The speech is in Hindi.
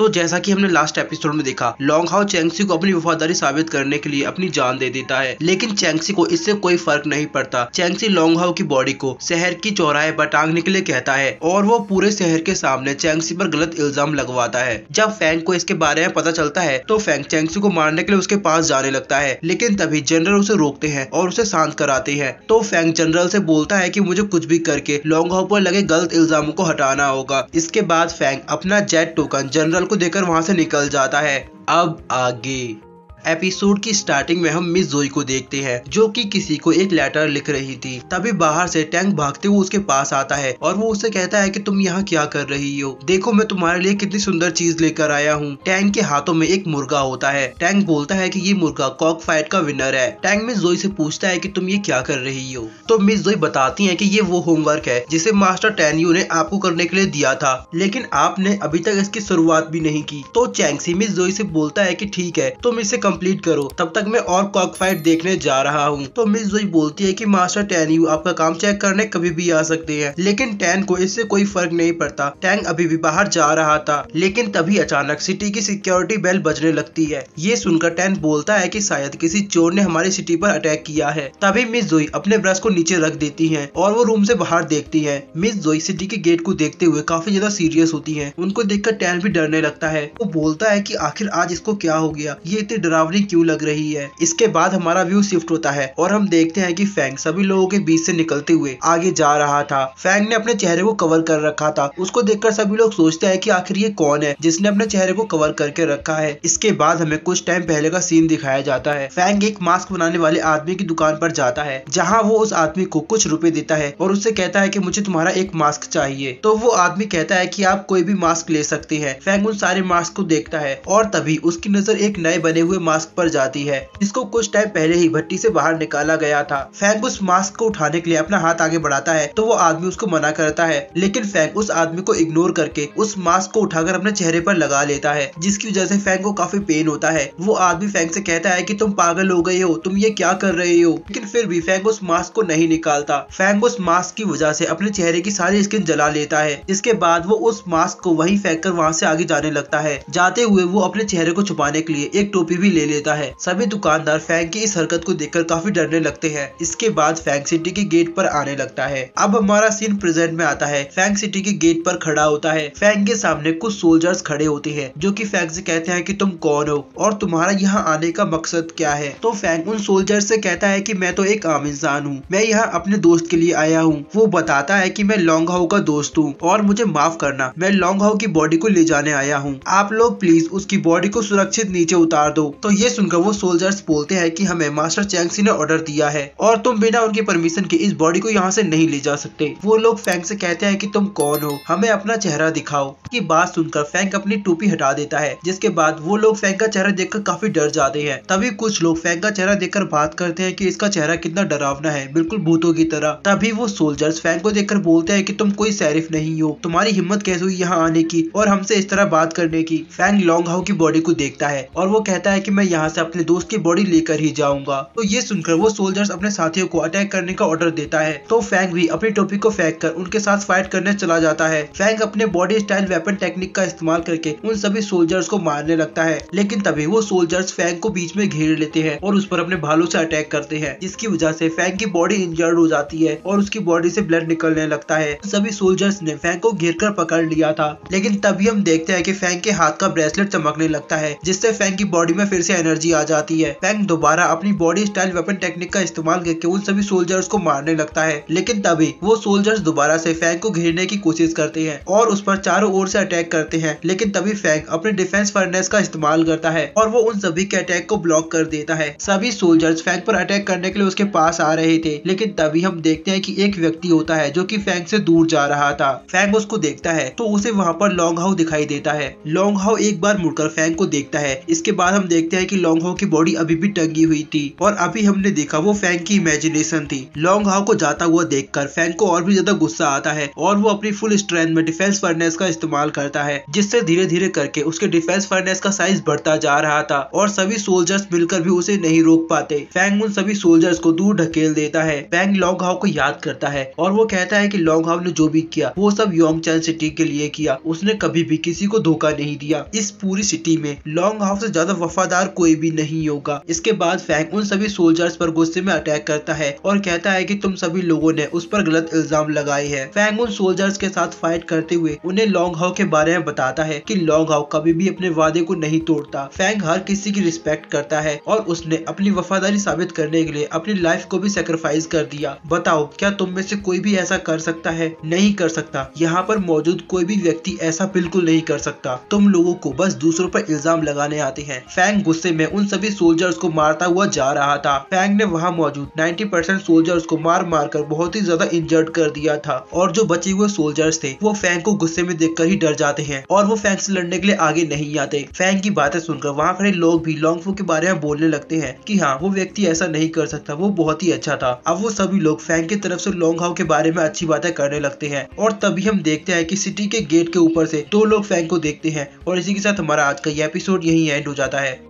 तो जैसा कि हमने लास्ट एपिसोड में देखा लॉन्ग हाउ चैंगसी को अपनी वफादारी साबित करने के लिए अपनी जान दे देता है, लेकिन चैंगसी को इससे कोई फ़र्क नहीं पड़ता। चैंगसी लॉन्ग हाउ की बॉडी को शहर की चौराहे पर टांगने के लिए कहता है, और वो पूरे शहर के सामने चैंगसी पर गलत इल्ज़ाम लगवाता है। जब फैंग को इसके बारे में पता चलता है तो फैंग चैंगसी को मारने के लिए उसके पास जाने लगता है, लेकिन तभी जनरल उसे रोकते हैं और उसे शांत कराते हैं। तो फैंग जनरल से बोलता है कि मुझे कुछ भी करके लॉन्ग हाउ पर लगे गलत इल्जामों को हटाना होगा। इसके बाद फैंग अपना जेट टोकन जनरल को देकर वहाँ से निकल जाता है। अब आगे। एपिसोड की स्टार्टिंग में हम मिस जोई को देखते हैं, जो कि किसी को एक लेटर लिख रही थी। तभी बाहर से टैंक भागते हुए उसके पास आता है और वो उसे कहता है कि तुम यहाँ क्या कर रही हो? देखो, मैं तुम्हारे लिए कितनी सुंदर चीज़ लेकर आया हूँ। टैंक के हाथों में एक मुर्गा होता है। टैंक बोलता है की ये मुर्गा कॉक फाइट का विनर है। टैंक मिस जोई से पूछता है की तुम ये क्या कर रही हो? तो मिस जोई बताती है की ये वो होमवर्क है, जिसे मास्टर टैनयू ने आपको करने के लिए दिया था, लेकिन आपने अभी तक इसकी शुरुआत भी नहीं की। तो चैंगसी मिस जोई से बोलता है की ठीक है, तुम इसे कंप्लीट करो। तब तक मैं और कॉक फाइट देखने जा रहा हूँ। तो मिस जोई बोलती है कि, मास्टर टैन यू आपका काम चेक करने कभी भी आ सकते हैं। लेकिन टैन को इससे कोई फ़र्क नहीं पड़ता। टैंग अभी भी बाहर जा रहा था, लेकिन तभी अचानक सिटी की सिक्योरिटी बेल बजने लगती है। ये सुनकर टैन बोलता है कि, शायद किसी चोर ने हमारी सिटी पर अटैक किया है। तभी मिस जोई अपने ब्रश को नीचे रख देती है और वो रूम से बाहर देखती है। मिस जोई सिटी के गेट को देखते हुए काफ़ी ज़्यादा सीरियस होती है। उनको देखकर टैन भी डरने लगता है। वो बोलता है कि, आखिर आज इसको क्या हो गया? ये इतनी डरावनी क्यों लग रही है? इसके बाद हमारा व्यू शिफ्ट होता है और हम देखते हैं कि फैंग सभी लोगों के बीच से निकलते हुए आगे जा रहा था। फैंग ने अपने चेहरे को कवर कर रखा था। उसको देखकर सभी लोग सोचते हैं कि आखिर ये कौन है जिसने अपने चेहरे को कवर करके रखा है। इसके बाद हमें कुछ टाइम पहले का सीन दिखाया जाता है। फैंग एक मास्क बनाने वाले आदमी की दुकान पर जाता है, जहाँ वो उस आदमी को कुछ रुपए देता है और उससे कहता है कि मुझे तुम्हारा एक मास्क चाहिए। तो वो आदमी कहता है कि आप कोई भी मास्क ले सकते हैं। फैंग उन सारे मास्क को देखता है और तभी उसकी नज़र एक नए बने हुए मास्क पर जाती है। जिसको कुछ टाइम पहले ही भट्टी से बाहर निकाला गया था। फैंग उस मास्क को उठाने के लिए अपना हाथ आगे बढ़ाता है तो वो आदमी उसको मना करता है। लेकिन फैंग उस आदमी को इग्नोर करके उस मास्क को उठाकर अपने चेहरे पर लगा लेता है, जिसकी वजह से फैंग को काफ़ी पेन होता है। वो आदमी फैंग से कहता है कि तुम पागल हो गए हो, तुम ये क्या कर रहे हो? लेकिन फिर भी फैंग उस मास्क को नहीं निकालता। फैंग उस मास्क की वजह से अपने चेहरे की सारी स्किन जला लेता है। जिसके बाद वो उस मास्क को वहीं फेंक कर वहाँ से आगे जाने लगता है। जाते हुए वो अपने चेहरे को छुपाने के लिए एक टोपी भी ले लेता है। सभी दुकानदार फैंग की इस हरकत को देखकर काफ़ी डरने लगते हैं। इसके बाद फैंग सिटी के गेट पर आने लगता है। अब हमारा सीन प्रेजेंट में आता है। फैंग सिटी के गेट पर खड़ा होता है। फैंग के सामने कुछ सोल्जर्स खड़े होते हैं, जो कि फैंग से कहते हैं कि तुम कौन हो और तुम्हारा यहाँ आने का मकसद क्या है? तो फैंग उन सोल्जर से कहता है कि मैं तो एक आम इंसान हूँ। मैं यहाँ अपने दोस्त के लिए आया हूँ। वो बताता है कि मैं लॉन्ग हाउ का दोस्त हूँ और मुझे माफ़ करना। मैं लॉन्ग हाउ की बॉडी को ले जाने आया हूँ। आप लोग प्लीज़ उसकी बॉडी को सुरक्षित नीचे उतार दो। तो ये सुनकर वो सोल्जर्स बोलते हैं कि हमें मास्टर चैंगसी ने ऑर्डर दिया है और तुम बिना उनके परमिशन के इस बॉडी को यहाँ से नहीं ले जा सकते। वो लोग फैंक से कहते हैं कि तुम कौन हो? हमें अपना चेहरा दिखाओ। की बात सुनकर फैंक अपनी टोपी हटा देता है, जिसके बाद वो लोग फैंक का चेहरा देखकर काफ़ी डर जाते हैं। तभी कुछ लोग फैंक का चेहरा देखकर बात करते हैं कि इसका चेहरा कितना डरावना है, बिल्कुल भूतों की तरह। तभी वो सोल्जर्स फैंक को देखकर बोलते हैं कि तुम कोई सैरिफ नहीं हो। तुम्हारी हिम्मत कैसे हुई यहाँ आने की और हमसे इस तरह बात करने की? फैंक लॉन्ग हाउ की बॉडी को देखता है और वो कहता है मैं यहाँ से अपने दोस्त की बॉडी लेकर ही जाऊँगा। तो ये सुनकर वो सोल्जर्स अपने साथियों को अटैक करने का ऑर्डर देता है। तो फैंग भी अपनी टोपी को फेंक कर उनके साथ फाइट करने चला जाता है। फैंग अपने बॉडी स्टाइल वेपन टेक्निक का इस्तेमाल करके उन सभी सोल्जर्स को मारने लगता है। लेकिन तभी वो सोल्जर्स फैंग को बीच में घेर लेते हैं और उस पर अपने भालों से अटैक करते हैं, जिसकी वजह से फैंग की बॉडी इंजर्ड हो जाती है और उसकी बॉडी से ब्लड निकलने लगता है। सभी सोल्जर्स ने फैंग को घेर कर पकड़ लिया था। लेकिन तभी हम देखते हैं कि फैंग के हाथ का ब्रेसलेट चमकने लगता है, जिससे फैंग की बॉडी में फिर से एनर्जी आ जाती है। फैंग दोबारा अपनी बॉडी स्टाइल वेपन टेक्निक का इस्तेमाल करके उन सभी सोल्जर्स को मारने लगता है। लेकिन तभी वो सोल्जर्स दोबारा से फैंग को घेरने की कोशिश करते हैं और उस पर चारों ओर से अटैक करते हैं। लेकिन तभी फैंग अपने डिफेंस फर्नेस का इस्तेमाल करता है और वो उन सभी के अटैक को ब्लॉक कर देता है। सभी सोल्जर्स फैंग पर अटैक करने के लिए उसके पास आ रहे थे, लेकिन तभी हम देखते हैं कि एक व्यक्ति होता है जो कि फैंग से दूर जा रहा था। फैंग उसको देखता है तो उसे वहाँ पर लॉन्ग हाउ दिखाई देता है। लॉन्ग हाउ एक बार मुड़कर फैंग को देखता है। इसके बाद हम देखते देखते हैं कि लॉन्ग हाउ की बॉडी अभी भी टंगी हुई थी और अभी हमने देखा वो फैंग की इमेजिनेशन थी। लॉन्ग हाउ को जाता हुआ देखकर फैंग को और भी ज़्यादा गुस्सा आता है और वो अपनी फुल स्ट्रेंथ में डिफेंस फर्नेस का इस्तेमाल करता है, जिससे धीरे धीरे करके उसके डिफेंस फर्नेस का साइज़ बढ़ता जा रहा था और सभी सोल्जर्स मिलकर भी उसे नहीं रोक पाते। फैंग उन सभी सोल्जर्स को दूर ढकेल देता है। फैंग लॉन्ग हाउ को याद करता है और वो कहता है कि लॉन्ग हाउ ने जो भी किया, वो सब योंग चैन सिटी के लिए किया। उसने कभी भी किसी को धोखा नहीं दिया। इस पूरी सिटी में लॉन्ग हाउ से ज़्यादा वफादार कोई भी नहीं होगा। इसके बाद फैंग उन सभी सोल्जर्स पर गुस्से में अटैक करता है और कहता है कि तुम सभी लोगों ने उस पर गलत इल्ज़ाम लगाए हैं। फैंग उन सोल्जर्स के साथ फाइट करते हुए उन्हें लॉन्ग हाउ के बारे में बताता है कि लॉन्ग हाउ कभी भी अपने वादे को नहीं तोड़ता। फैंग हर किसी की रिस्पेक्ट करता है और उसने अपनी वफादारी साबित करने के लिए अपनी लाइफ को भी सेक्रीफाइस कर दिया। बताओ, क्या तुम में से कोई भी ऐसा कर सकता है? नहीं कर सकता। यहाँ पर मौजूद कोई भी व्यक्ति ऐसा बिल्कुल नहीं कर सकता। तुम लोगों को बस दूसरों पर इल्ज़ाम लगाने आते हैं। फैंग गुस्से में उन सभी सोल्जर्स को मारता हुआ जा रहा था। फैंग ने वहाँ मौजूद। 90 परसेंट सोल्जर्स को मार मार कर बहुत ही ज़्यादा इंजर्ड कर दिया था। और जो बचे हुए सोल्जर्स थे, वो फैंग को गुस्से में देखकर ही डर जाते हैं और वो फैंग से लड़ने के लिए आगे नहीं आते। फैंग की बातें सुनकर वहाँ खड़े लोग भी लॉन्गफू के बारे में बोलने लगते हैं कि हाँ वो व्यक्ति ऐसा नहीं कर सकता, वो बहुत ही अच्छा था। अब वो सभी लोग फैंग की तरफ़ से लॉन्ग हाउ के बारे में अच्छी बातें करने लगते हैं और तभी हम देखते हैं कि सिटी के गेट के ऊपर से दो लोग फैंग को देखते हैं और इसी के साथ हमारा आज का ये एपिसोड यही एंड हो जाता है।